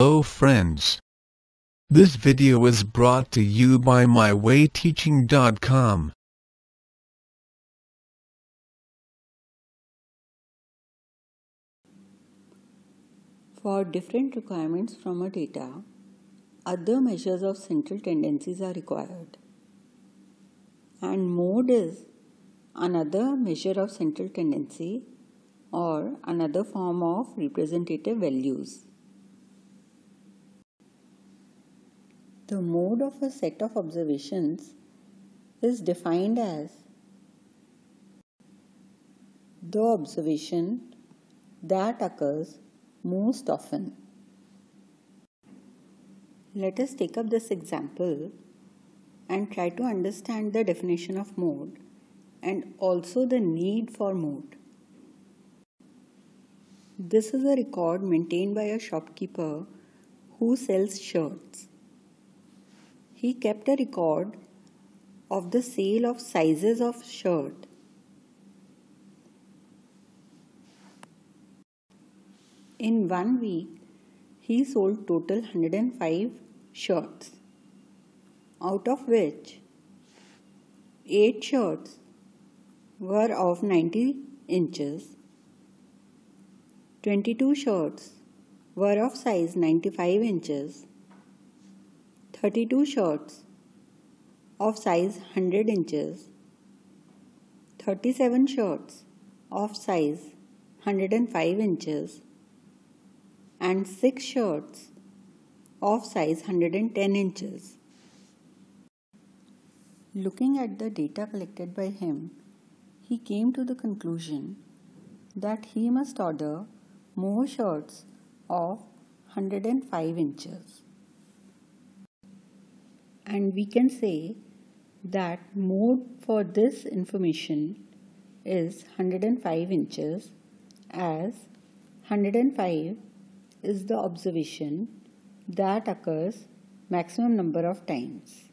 Hello friends. This video is brought to you by mywayteaching.com. For different requirements from a data, other measures of central tendencies are required. And mode is another measure of central tendency or another form of representative values. The mode of a set of observations is defined as the observation that occurs most often. Let us take up this example and try to understand the definition of mode and also the need for mode. This is a record maintained by a shopkeeper who sells shirts. He kept a record of the sale of sizes of shirt. In one week, he sold total 105 shirts, out of which 8 shirts were of 90 inches, 22 shirts were of size 95 inches, 32 shirts of size 100 inches, 37 shirts of size 105 inches, and 6 shirts of size 110 inches. Looking at the data collected by him, he came to the conclusion that he must order more shirts of 105 inches and we can say that mode for this information is 105 inches as 105 is the observation that occurs maximum number of times.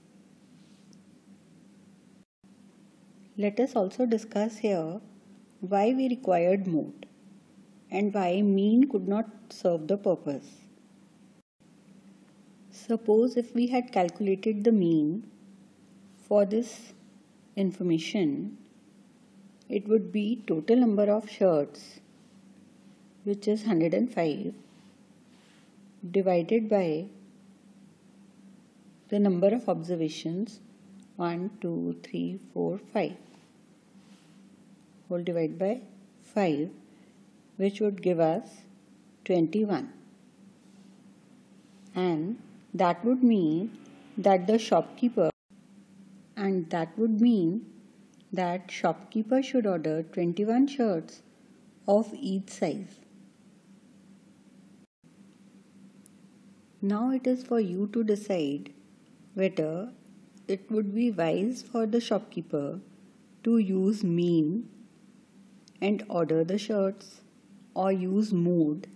Let us also discuss here why we required mode and why mean could not serve the purpose. Suppose if we had calculated the mean for this information, it would be total number of shirts which is 105 divided by the number of observations 1, 2, 3, 4, 5 whole divided by 5 which would give us 21 and that would mean that the shopkeeper and that would mean that shopkeeper should order 21 shirts of each size. Now it is for you to decide whether it would be wise for the shopkeeper to use mean and order the shirts or use mode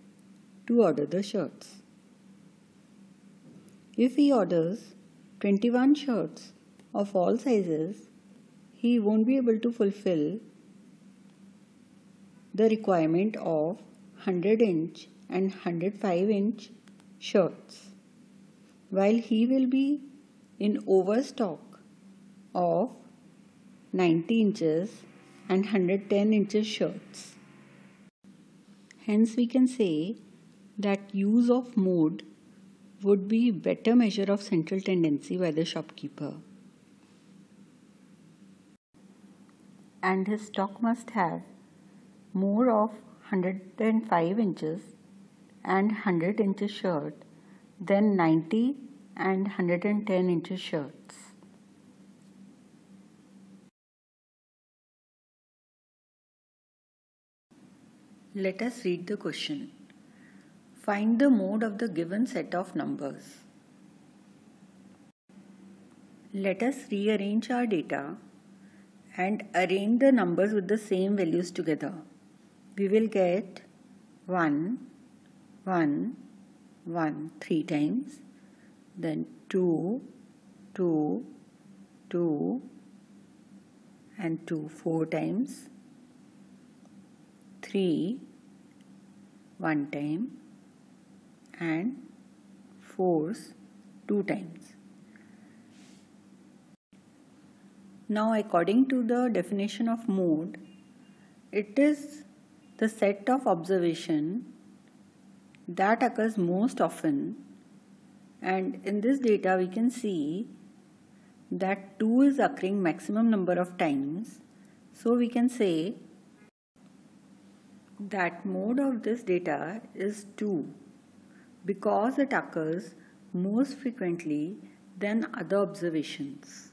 to order the shirts. If he orders 21 shirts of all sizes, he won't be able to fulfill the requirement of 100 inch and 105 inch shirts, while he will be in overstock of 90 inches and 110 inches shirts. Hence, we can say that use of mode would be better measure of central tendency by the shopkeeper. And his stock must have more of 105 inches and 100 inches shirt than 90 and 110 inches shirts. Let us read the question. Find the mode of the given set of numbers. Let us rearrange our data and arrange the numbers with the same values together. We will get 1, 1, 1 3 times, then 2, 2, 2, and 2 4 times, 3, 1 time, and force 2 times. Now according to the definition of mode, it is the set of observation that occurs most often. And in this data we can see that 2 is occurring maximum number of times. So we can say that mode of this data is 2 because it occurs most frequently than other observations.